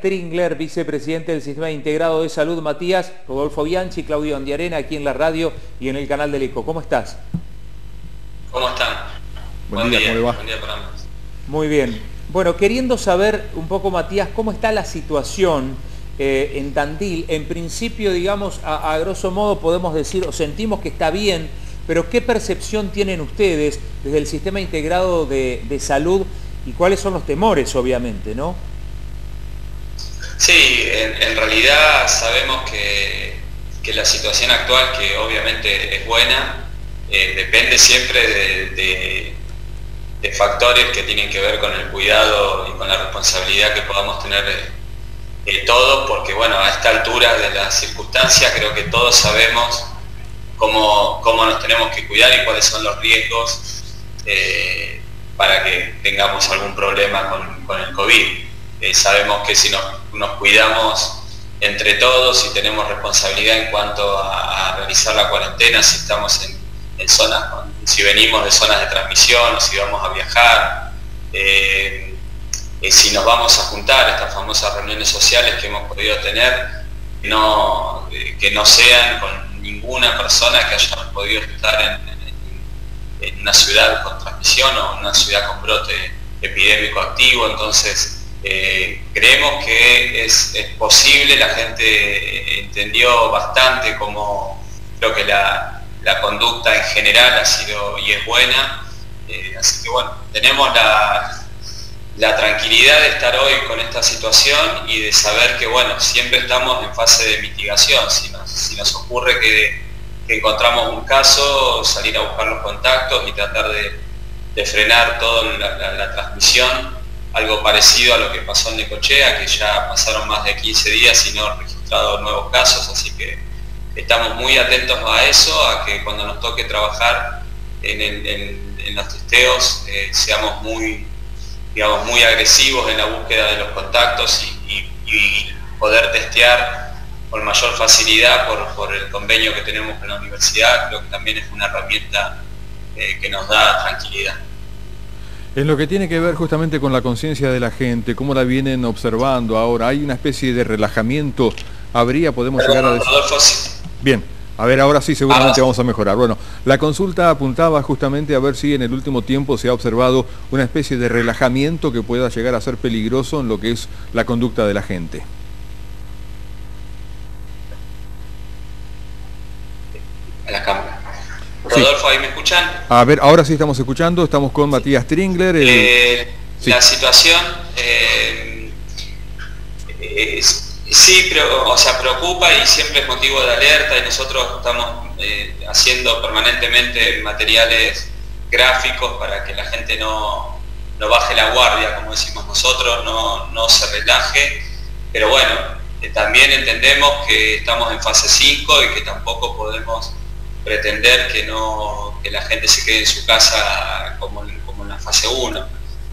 Stringler, vicepresidente del Sistema Integrado de Salud, Matías, Rodolfo Bianchi, Claudio Andiarena, aquí en la radio y en el canal del ECO. ¿Cómo estás? ¿Cómo están? Buen, día, ¿cómo va? Buen día para ambos. Muy bien. Bueno, queriendo saber un poco, Matías, cómo está la situación eh, en Tandil. En principio, digamos, a, grosso modo podemos decir, o sentimos que está bien, pero ¿qué percepción tienen ustedes desde el Sistema Integrado de, de Salud y cuáles son los temores, obviamente, no? Sí, en, realidad sabemos que, la situación actual, que obviamente es buena, eh, depende siempre de, factores que tienen que ver con el cuidado y con la responsabilidad que podamos tener eh, todos, porque bueno, a esta altura de las circunstancias creo que todos sabemos cómo, nos tenemos que cuidar y cuáles son los riesgos eh, para que tengamos algún problema con, con el COVID. Eh, sabemos que si nos, cuidamos entre todos y tenemos responsabilidad en cuanto a, realizar la cuarentena, si estamos en, zonas, si venimos de zonas de transmisión si vamos a viajar, eh, eh, si nos vamos a juntar, estas famosas reuniones sociales que hemos podido tener, que no sean con ninguna persona que haya podido estar en, en una ciudad con transmisión o una ciudad con brote epidémico activo, entonces eh, creemos que es, posible, la gente entendió bastante como creo que la, conducta en general ha sido y es buena. Eh, así que bueno, tenemos la, tranquilidad de estar hoy con esta situación y de saber que bueno, siempre estamos en fase de mitigación. Si nos, ocurre que, encontramos un caso, salir a buscar los contactos y tratar de, frenar toda la transmisión algo parecido a lo que pasó en Necochea, que ya pasaron más de 15 días y no registrado nuevos casos, así que estamos muy atentos a eso, a que cuando nos toque trabajar en, los testeos eh, seamos muy, digamos, muy agresivos en la búsqueda de los contactos y, poder testear con mayor facilidad por, el convenio que tenemos con la universidad, creo que también es una herramienta eh, que nos da tranquilidad. En lo que tiene que ver justamente con la conciencia de la gente, cómo la vienen observando ahora, hay una especie de relajamiento, habría, podemos llegar a decir... Bien, a ver, ahora sí seguramente vamos a mejorar. Bueno, la consulta apuntaba justamente a ver si en el último tiempo se ha observado una especie de relajamiento que pueda llegar a ser peligroso en lo que es la conducta de la gente. A la cámara. Rodolfo, ¿ahí me escuchan? A ver, ahora sí estamos escuchando, estamos con Matías Tringler. Eh, la situación, eh, sí, pero, o sea, preocupa y siempre es motivo de alerta y nosotros estamos eh, haciendo permanentemente materiales gráficos para que la gente no, baje la guardia, como decimos nosotros, no, no se relaje, pero bueno, también entendemos que estamos en fase 5 y que tampoco podemos pretender que, no, que la gente se quede en su casa como, como en la fase 1.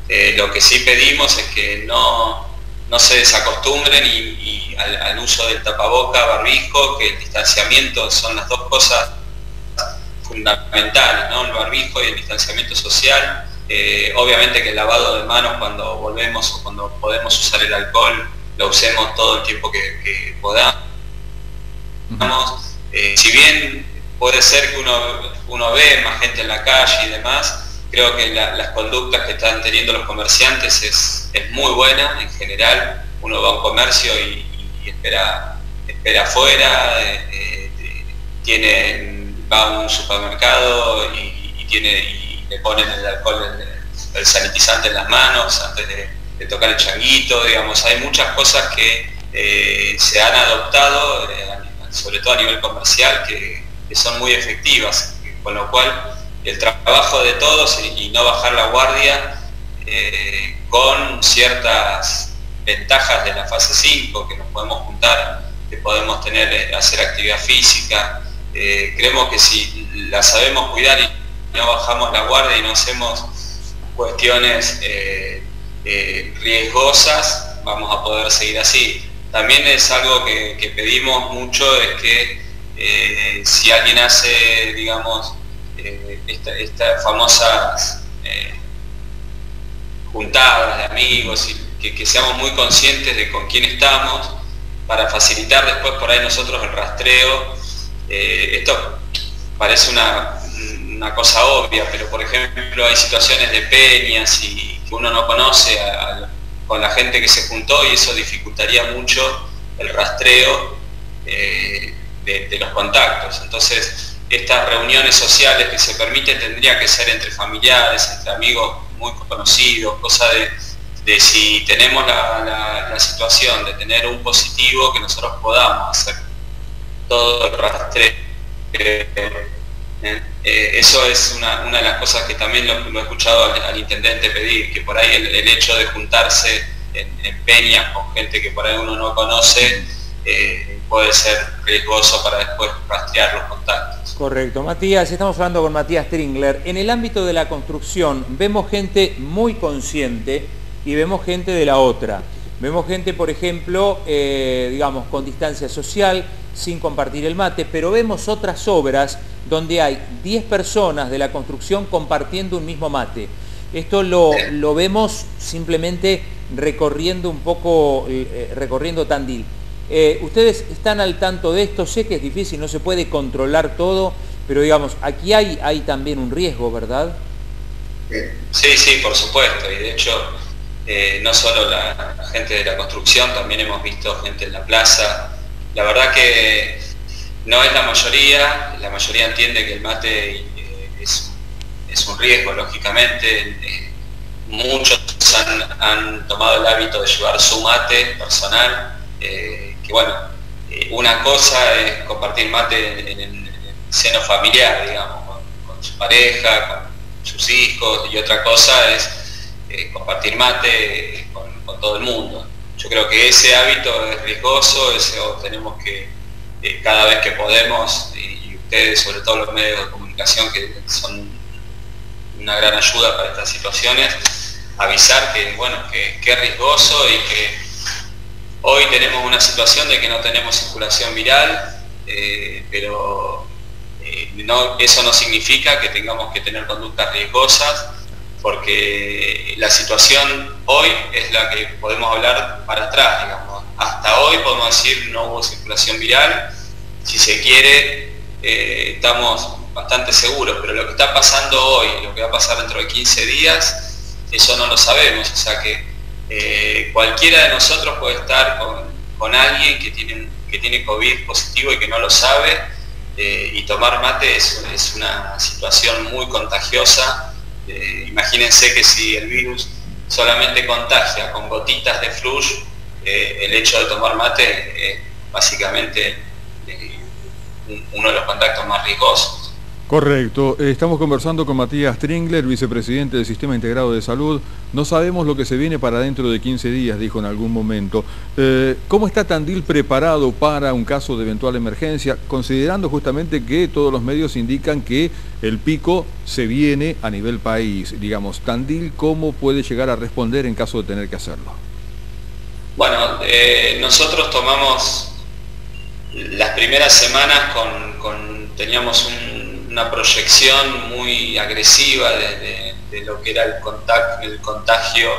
Eh, lo que sí pedimos es que no, no se desacostumbren y, al, uso del tapaboca, barbijo, que el distanciamiento son las dos cosas fundamentales, ¿no? el barbijo y el distanciamiento social. Eh, obviamente que el lavado de manos cuando volvemos o cuando podemos usar el alcohol, lo usemos todo el tiempo que, podamos. Eh, si bien puede ser que uno, ve más gente en la calle y demás. Creo que las conductas que están teniendo los comerciantes es, muy buena en general. Uno va a un comercio y, espera, espera afuera, eh, eh, tiene, va a un supermercado y, tiene, le ponen el alcohol, el, sanitizante en las manos antes de, tocar el changuito. Digamos, hay muchas cosas que eh, se han adoptado, sobre todo a nivel comercial, que, que son muy efectivas, con lo cual el trabajo de todos y, no bajar la guardia eh, con ciertas ventajas de la fase 5, que nos podemos juntar, que podemos tener, eh, hacer actividad física. Eh, creemos que si la sabemos cuidar y no bajamos la guardia y no hacemos cuestiones riesgosas, vamos a poder seguir así. También es algo que, que pedimos mucho, es que eh, si alguien hace, digamos, eh, estas famosas eh, juntadas de amigos y que, seamos muy conscientes de con quién estamos, para facilitar después por ahí nosotros el rastreo. Eh, esto parece una, cosa obvia, pero por ejemplo hay situaciones de peñas y que uno no conoce con la gente que se juntó y eso dificultaría mucho el rastreo de, los contactos. Entonces, estas reuniones sociales que se permiten tendría que ser entre familiares, entre amigos muy conocidos, cosa de, si tenemos la, situación de tener un positivo, que nosotros podamos hacer todo el rastreo. Eh, eso es una, de las cosas que también lo, he escuchado al, intendente pedir, que por ahí el, hecho de juntarse en, en, peñas con gente que por ahí uno no conoce, eh, puede ser riesgoso para después rastrear los contactos. Correcto. Matías, estamos hablando con Matías Tringler. En el ámbito de la construcción vemos gente muy consciente y vemos gente de la otra. Vemos gente, por ejemplo, eh, digamos, con distancia social, sin compartir el mate, pero vemos otras obras donde hay 10 personas de la construcción compartiendo un mismo mate. Esto lo, lo vemos simplemente recorriendo un poco, eh, recorriendo Tandil. Eh, ustedes están al tanto de esto, sé que es difícil, no se puede controlar todo, pero digamos, aquí hay, hay también un riesgo, ¿verdad? Sí, sí, por supuesto, y de hecho eh, no solo la, gente de la construcción, también hemos visto gente en la plaza. La verdad que no es la mayoría, la mayoría entiende que el mate eh, es, un riesgo, lógicamente. muchos han, han tomado el hábito de llevar su mate personal que bueno, eh, una cosa es compartir mate en, el seno familiar, digamos, con, su pareja, con sus hijos, y otra cosa es eh, compartir mate con, todo el mundo. Yo creo que ese hábito es riesgoso, eso tenemos que, eh, cada vez que podemos, y, ustedes, sobre todo los medios de comunicación, que son una gran ayuda para estas situaciones, avisar que, bueno, que, que es riesgoso y que Hoy tenemos una situación de que no tenemos circulación viral, eh, pero eh, eso no significa que tengamos que tener conductas riesgosas, porque la situación hoy es la que podemos hablar para atrás, digamos. Hasta hoy podemos decir no hubo circulación viral, si se quiere eh, estamos bastante seguros, pero lo que está pasando hoy, lo que va a pasar dentro de 15 días, eso no lo sabemos, o sea que eh, cualquiera de nosotros puede estar con, alguien que tiene, que tiene COVID positivo y que no lo sabe, eh, y tomar mate es, una situación muy contagiosa. Eh, imagínense que si el virus solamente contagia con gotitas de flush, el hecho de tomar mate es básicamente uno de los contactos más riesgosos. Correcto. Estamos conversando con Matías Tringler, vicepresidente del Sistema Integrado de Salud. No sabemos lo que se viene para dentro de 15 días, dijo en algún momento. Eh, ¿Cómo está Tandil preparado para un caso de eventual emergencia, considerando justamente que todos los medios indican que el pico se viene a nivel país? Digamos, Tandil, ¿cómo puede llegar a responder en caso de tener que hacerlo? Bueno, eh, nosotros tomamos las primeras semanas con teníamos un una proyección muy agresiva de, lo que era el, el contagio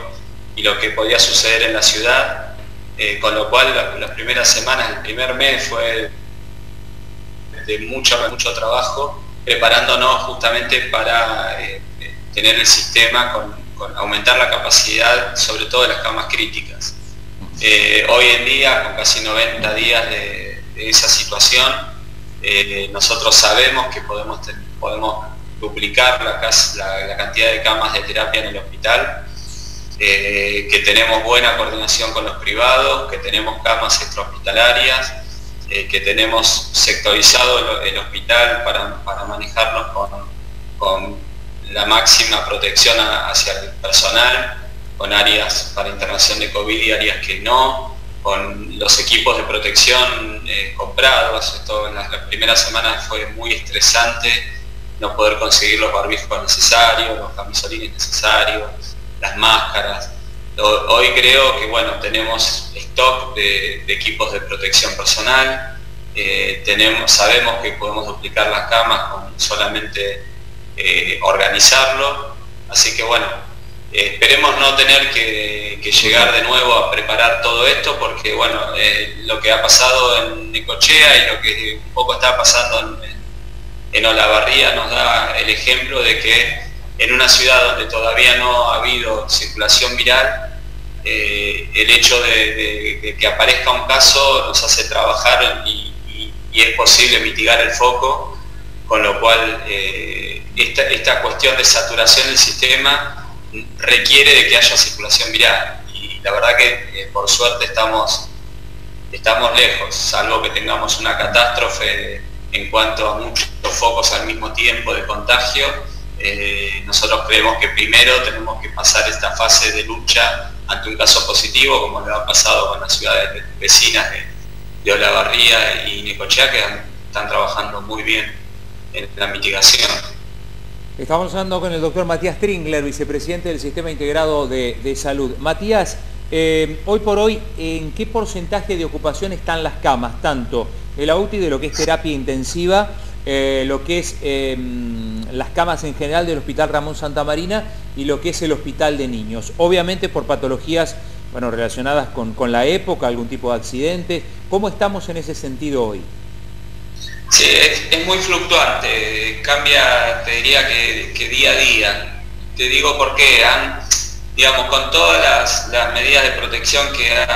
y lo que podía suceder en la ciudad, eh, con lo cual las primeras semanas, el primer mes fue de mucho, mucho trabajo, preparándonos justamente para eh, tener el sistema con, aumentar la capacidad, sobre todo de las camas críticas. Eh, hoy en día, con casi 90 días de esa situación, eh, nosotros sabemos que podemos, podemos duplicar la, cantidad de camas de terapia en el hospital, eh, que tenemos buena coordinación con los privados, que tenemos camas extrahospitalarias, eh, que tenemos sectorizado el, hospital para, manejarnos con, la máxima protección hacia el personal, con áreas para internación de COVID y áreas que no, con los equipos de protección eh, comprados. Esto en las, primeras semanas fue muy estresante no poder conseguir los barbijos necesarios, los camisolines necesarios, las máscaras. Hoy creo que bueno, tenemos stock de, equipos de protección personal, eh, tenemos, sabemos que podemos duplicar las camas con solamente eh, organizarlo, así que bueno, esperemos no tener que, llegar de nuevo a preparar todo esto porque bueno, lo que ha pasado en Necochea y lo que un poco está pasando en, Olavarría nos da el ejemplo de que en una ciudad donde todavía no ha habido circulación viral, eh, el hecho de, que aparezca un caso nos hace trabajar y, es posible mitigar el foco, con lo cual eh, esta, cuestión de saturación del sistema requiere de que haya circulación viral. Y la verdad que eh, por suerte estamos, estamos lejos, salvo que tengamos una catástrofe en cuanto a muchos focos al mismo tiempo de contagio. nosotros creemos que primero tenemos que pasar esta fase de lucha ante un caso positivo, como le ha pasado con las ciudades vecinas de, de Olavarría y Necochea, que están trabajando muy bien en la mitigación. Estamos hablando con el doctor Matías Tringler, vicepresidente del Sistema Integrado de, Salud. Matías, eh, hoy por hoy, ¿en qué porcentaje de ocupación están las camas? Tanto el UTI de lo que es terapia intensiva, eh, lo que es em, las camas en general del Hospital Ramón Santa Marina y lo que es el Hospital de Niños. Obviamente por patologías bueno, relacionadas con, la época, algún tipo de accidente. ¿Cómo estamos en ese sentido hoy? Sí, es, muy fluctuante, cambia, te diría que, día a día. Te digo porque han, digamos, con todas las, medidas de protección que,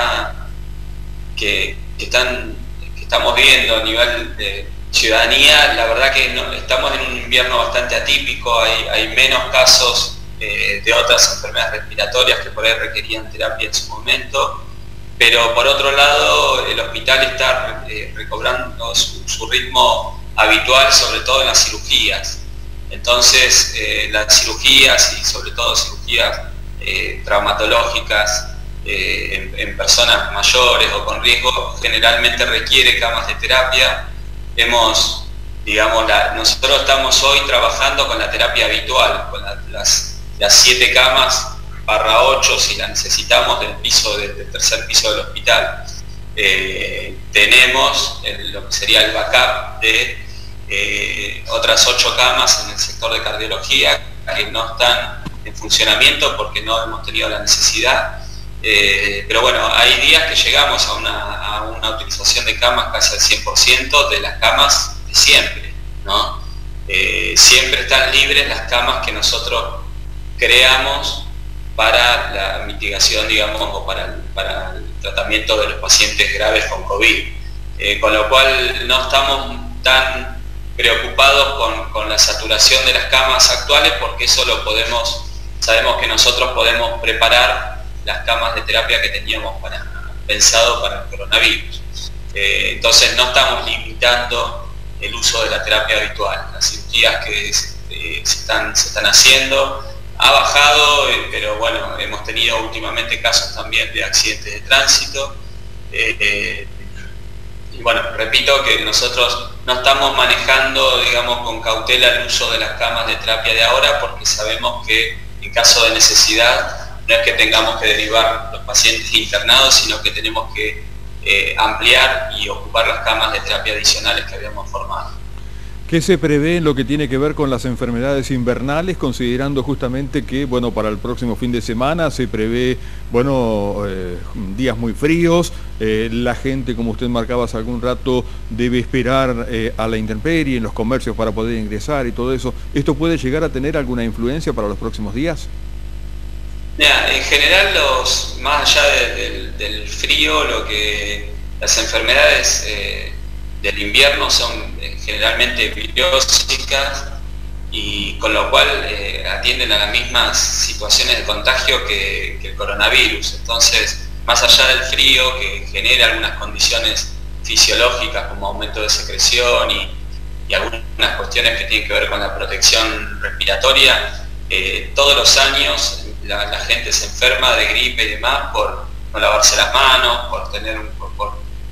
que, están, que estamos viendo a nivel de, ciudadanía, la verdad que estamos en un invierno bastante atípico, hay, menos casos eh, de otras enfermedades respiratorias que por ahí requerían terapia en su momento, pero por otro lado el hospital está eh, recobrando su, ritmo habitual, sobre todo en las cirugías. Entonces eh, las cirugías y sobre todo cirugías traumatológicas en, en personas mayores o con riesgo generalmente requiere camas de terapia hemos, digamos, nosotros estamos hoy trabajando con la terapia habitual, con las, siete camas barra 8 si la necesitamos del piso del, tercer piso del hospital. Eh, tenemos lo que sería el backup de eh, otras ocho camas en el sector de cardiología que no están en funcionamiento porque no hemos tenido la necesidad eh, pero bueno, hay días que llegamos a una, utilización de camas casi al 100% de las camas de siempre, ¿no? Siempre están libres las camas que nosotros creamos para la mitigación, digamos, o para, el tratamiento de los pacientes graves con COVID. Eh, con lo cual no estamos tan preocupados con, la saturación de las camas actuales porque eso lo podemos, sabemos que nosotros podemos preparar las camas de terapia que teníamos para, pensado para el coronavirus. Eh, entonces no estamos limitando el uso de la terapia habitual. Las cirugías que se, eh, están haciendo ha bajado, eh, pero bueno, hemos tenido últimamente casos también de accidentes de tránsito. y bueno, repito que nosotros no estamos manejando, digamos, con cautela el uso de las camas de terapia de ahora porque sabemos que en caso de necesidad no es que tengamos que derivar los pacientes internados, sino que tenemos que eh, ampliar y ocupar las camas de terapia adicionales que habíamos formado. ¿Qué se prevé en lo que tiene que ver con las enfermedades invernales, considerando justamente que, bueno, para el próximo fin de semana se prevé, bueno, eh, días muy fríos, eh, la gente, como usted marcaba hace algún rato, debe esperar a la intemperie en los comercios para poder ingresar y todo eso. ¿Esto puede llegar a tener alguna influencia para los próximos días? en general, los, más allá del, frío, lo que las enfermedades eh, del invierno son eh, generalmente virusicas y con lo cual eh, atienden a las mismas situaciones de contagio que, el coronavirus. Entonces, más allá del frío que genera algunas condiciones fisiológicas como aumento de secreción y, y algunas cuestiones que tienen que ver con la protección respiratoria, todos los años la, gente se enferma de gripe y demás por no lavarse las manos, por tener un,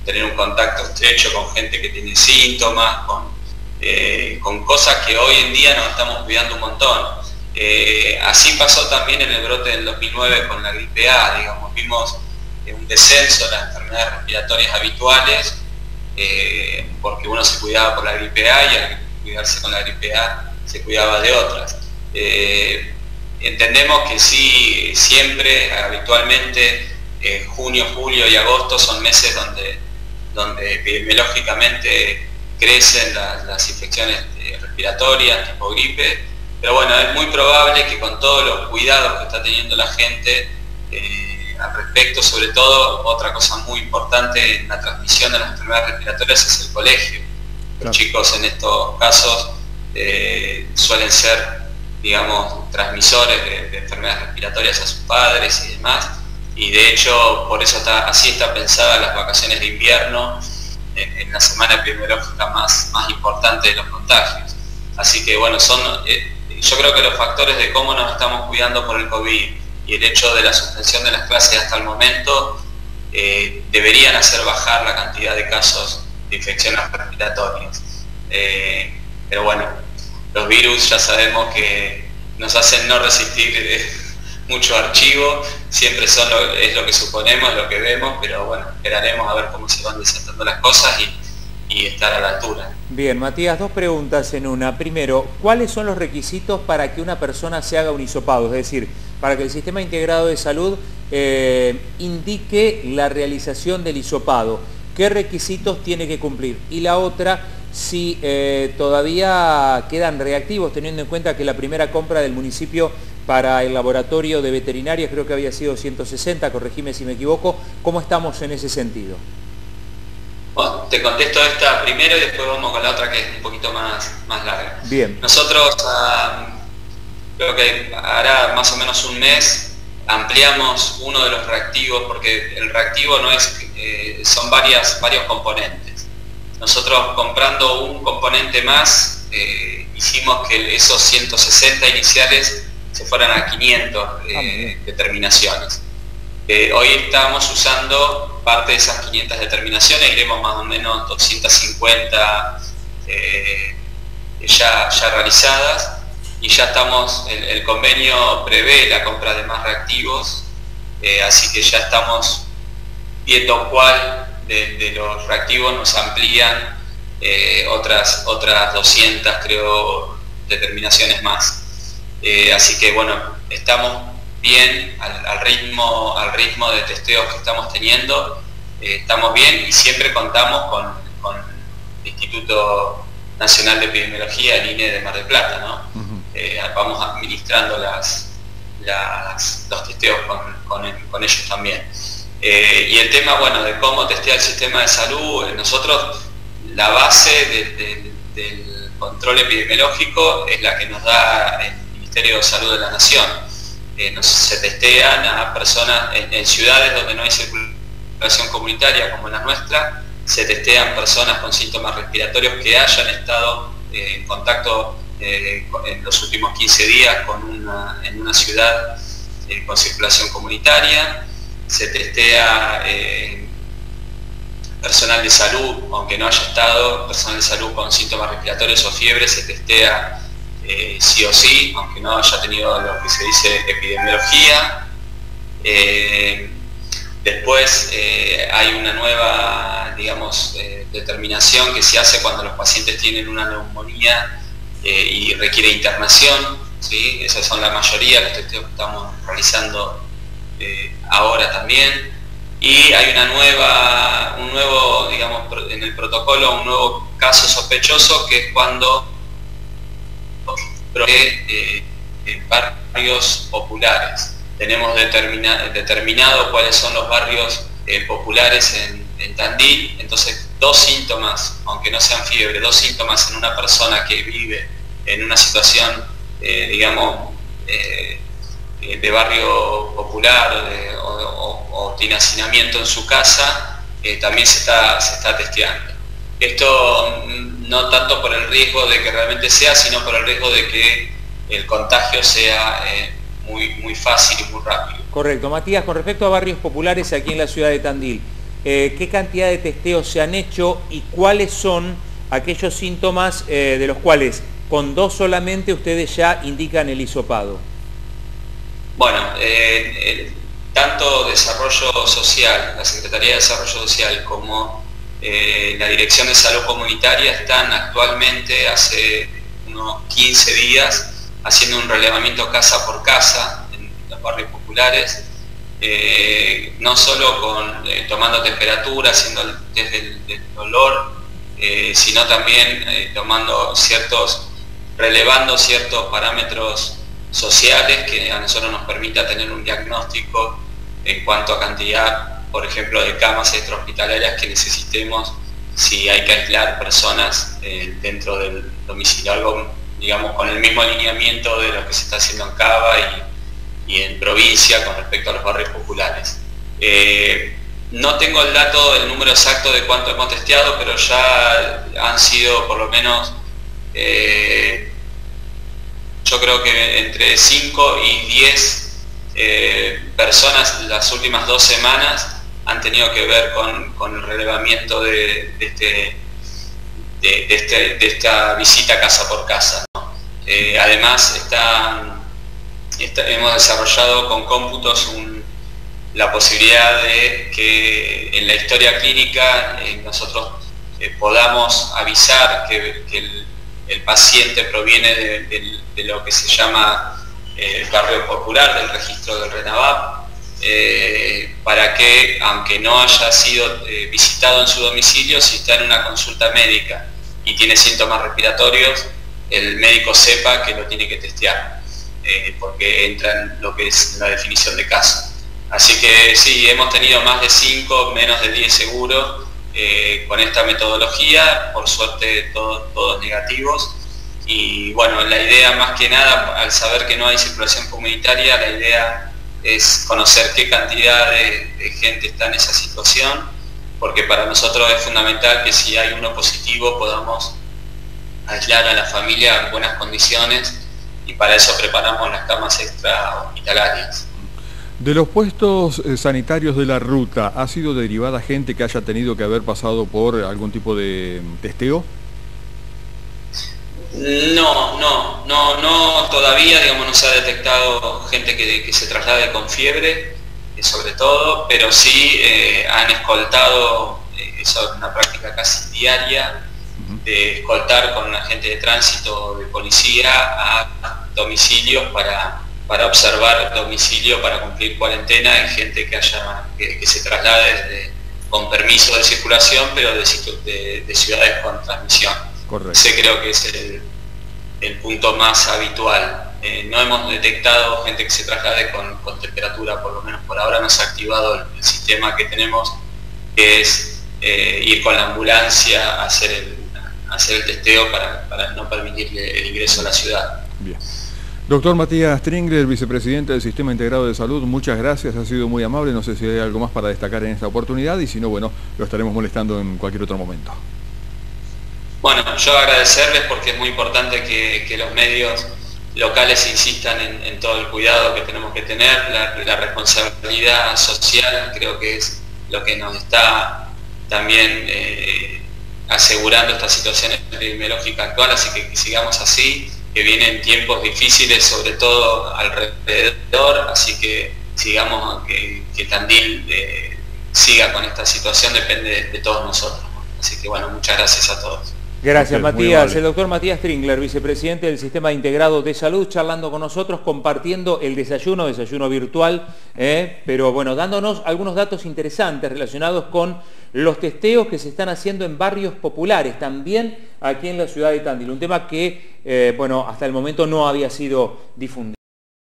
tener un contacto estrecho con gente que tiene síntomas, con, eh, con cosas que hoy en día nos estamos cuidando un montón. Eh, así pasó también en el brote del 2009 con la gripe A, digamos, vimos eh, un descenso de las enfermedades respiratorias habituales, porque uno se cuidaba por la gripe A y al cuidarse con la gripe A se cuidaba de otras entendemos que sí, siempre, habitualmente, junio, julio y agosto son meses donde, donde epidemiológicamente crecen las infecciones eh, respiratorias, tipo gripe, pero bueno, es muy probable que con todos los cuidados que está teniendo la gente eh, al respecto, sobre todo, otra cosa muy importante en la transmisión de las enfermedades respiratorias es el colegio. Los chicos en estos casos suelen ser digamos, transmisores de, enfermedades respiratorias a sus padres y demás. Y de hecho, por eso está, así está pensada las vacaciones de invierno en, la semana epidemiológica más, más importante de los contagios. Así que bueno, son, eh, yo creo que los factores de cómo nos estamos cuidando por el COVID y el hecho de la suspensión de las clases hasta el momento eh, deberían hacer bajar la cantidad de casos de infecciones respiratorias. Eh, pero bueno, los virus ya sabemos que nos hacen no resistir mucho archivo, siempre son es lo que suponemos, lo que vemos, pero bueno, esperaremos a ver cómo se van desatando las cosas y, estar a la altura. Bien, Matías, dos preguntas en una. Primero, ¿cuáles son los requisitos para que una persona se haga un hisopado? Es decir, para que el Sistema Integrado de Salud eh, indique la realización del hisopado. ¿Qué requisitos tiene que cumplir? Y la otra, si eh, todavía quedan reactivos, teniendo en cuenta que la primera compra del municipio para el laboratorio de veterinaria creo que había sido 160, corregime si me equivoco, ¿cómo estamos en ese sentido? te contesto esta primero y después vamos con la otra que es un poquito más, más larga. Bien. Nosotros, creo que hará más o menos un mes, ampliamos uno de los reactivos, porque el reactivo no es, eh, son varias, varios componentes nosotros comprando un componente más, eh, hicimos que esos 160 iniciales se fueran a 500 eh, ah, determinaciones. Eh, hoy estamos usando parte de esas 500 determinaciones, iremos más o menos 250 ya, ya realizadas y ya estamos, el, el, convenio prevé la compra de más reactivos, así que ya estamos viendo cuál de, los reactivos nos amplían eh, otras, otras 200, creo, determinaciones más. Eh, así que bueno, estamos bien al, ritmo, al ritmo de testeos que estamos teniendo, eh, estamos bien y siempre contamos con, el Instituto Nacional de Epidemiología, el INE de Mar del Plata, ¿no? vamos administrando las, los testeos con ellos también. Eh, y el tema, bueno, de cómo testear el sistema de salud, eh, nosotros la base del control epidemiológico es la que nos da el Ministerio de Salud de la Nación. Eh, se testean a personas en, ciudades donde no hay circulación comunitaria como la nuestra, se testean personas con síntomas respiratorios que hayan estado en contacto en los últimos 15 días con una, en una ciudad con circulación comunitaria se testea eh, personal de salud, aunque no haya estado, personal de salud con síntomas respiratorios o fiebre, se testea eh, sí o sí, aunque no haya tenido lo que se dice epidemiología. Eh, después hay una nueva, digamos, determinación que se hace cuando los pacientes tienen una neumonía y requiere internación. ¿sí? Esas son la mayoría que estamos realizando eh, ahora también. Y hay una nueva, un nuevo, digamos, en el protocolo, un nuevo caso sospechoso que es cuando eh, en barrios populares. Tenemos determinado cuáles son los barrios eh, populares en, Tandil, entonces dos síntomas, aunque no sean fiebre, dos síntomas en una persona que vive en una situación, digamos, eh, de barrio popular o, tiene hacinamiento en su casa, eh, también se está, se está testeando. Esto no tanto por el riesgo de que realmente sea, sino por el riesgo de que el contagio sea eh, muy, muy fácil y muy rápido. Correcto. Matías, con respecto a barrios populares aquí en la ciudad de Tandil, ¿qué cantidad de testeos se han hecho y cuáles son aquellos síntomas de los cuales con dos solamente ustedes ya indican el hisopado? Bueno, eh, tanto Desarrollo Social, la Secretaría de Desarrollo Social como eh, la Dirección de Salud Comunitaria están actualmente, hace unos 15 días, haciendo un relevamiento casa por casa en los barrios populares, eh, no solo con, eh, tomando temperatura, haciendo desde el, dolor, eh, sino también tomando ciertos, relevando ciertos parámetros sociales que a nosotros nos permita tener un diagnóstico en cuanto a cantidad, por ejemplo, de camas extrahospitalarias que necesitemos si hay que aislar personas dentro del domicilio, algo digamos con el mismo alineamiento de lo que se está haciendo en Cava y, en provincia con respecto a los barrios populares. Eh, no tengo el dato, el número exacto de cuánto hemos testeado, pero ya han sido por lo menos, eh, yo creo que entre 5 y 10 eh, personas las últimas dos semanas han tenido que ver con, el relevamiento de, este, este, de, esta visita casa por casa. además, está hemos desarrollado con cómputos la posibilidad de que en la historia clínica eh, nosotros eh, podamos avisar que, el, paciente proviene de, lo que se llama el eh, barrio popular, del registro del RENAVAP, para que, aunque no haya sido visitado en su domicilio, si está en una consulta médica y tiene síntomas respiratorios, el médico sepa que lo tiene que testear. Eh, porque entra en lo que es la definición de caso. Así que sí, hemos tenido más de 5, menos de 10 seguros eh, con esta metodología, por suerte todos, negativos. Y bueno, la idea más que nada, al saber que no hay circulación comunitaria, la idea es conocer qué cantidad de, gente está en esa situación, porque para nosotros es fundamental que si hay uno positivo podamos aislar a la familia en buenas condiciones y para eso preparamos las camas extra hospitalarias. De los puestos eh, sanitarios de la ruta, ¿ha sido derivada gente que haya tenido que haber pasado por algún tipo de mm, testeo? No, no, no, no, todavía digamos no se ha detectado gente que, se traslade con fiebre, eh, sobre todo, pero sí eh, han escoltado, eso es una práctica casi diaria, de escoltar con agente de tránsito de policía a domicilios para, para observar domicilio para cumplir cuarentena en gente que haya que, se traslade con permiso de circulación pero de, de, ciudades con transmisión. Ese creo que es el, el punto más habitual. Eh, no hemos detectado gente que se traslade con, con, temperatura, por lo menos por ahora no se ha activado el, sistema que tenemos, que es eh, ir con la ambulancia a hacer el, hacer el testeo para, para no permitirle el ingreso a la ciudad. Bien. Doctor Matías Stringler, vicepresidente del Sistema Integrado de Salud, muchas gracias, ha sido muy amable, no sé si hay algo más para destacar en esta oportunidad y si no, bueno, lo estaremos molestando en cualquier otro momento. Bueno, yo agradecerles porque es muy importante que, los medios locales insistan en, todo el cuidado que tenemos que tener, la, responsabilidad social creo que es lo que nos está también eh, asegurando esta situación epidemiológica actual, así que, sigamos así, que vienen tiempos difíciles, sobre todo alrededor, así que sigamos que, Tandil eh, siga con esta situación, depende de todos nosotros. Así que bueno, muchas gracias a todos. Gracias Matías. El doctor Matías Tringler, vicepresidente del Sistema Integrado de Salud, charlando con nosotros, compartiendo el desayuno, desayuno virtual, eh, pero bueno, dándonos algunos datos interesantes relacionados con los testeos que se están haciendo en barrios populares, también aquí en la ciudad de Tandil. Un tema que, eh, bueno, hasta el momento no había sido difundido.